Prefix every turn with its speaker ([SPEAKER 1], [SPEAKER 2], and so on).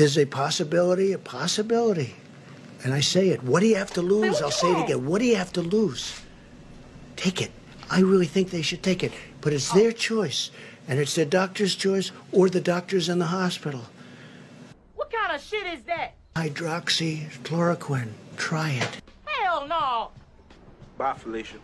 [SPEAKER 1] There's a possibility, a possibility. And I say it. What do you have to lose? I'll say it again. What do you have to lose? Take it. I really think they should take it. But it's their choice. And it's their doctor's choice or the doctors in the hospital.
[SPEAKER 2] What kind of shit is that?
[SPEAKER 1] Hydroxychloroquine. Try it.
[SPEAKER 2] Hell no.
[SPEAKER 3] Bye, Felicia.